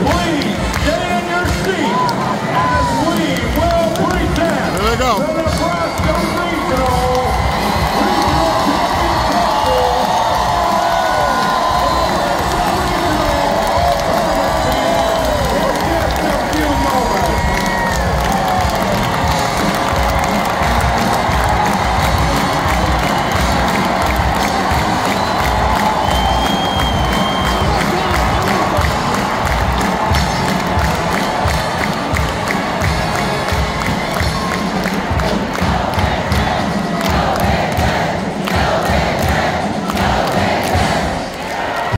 please.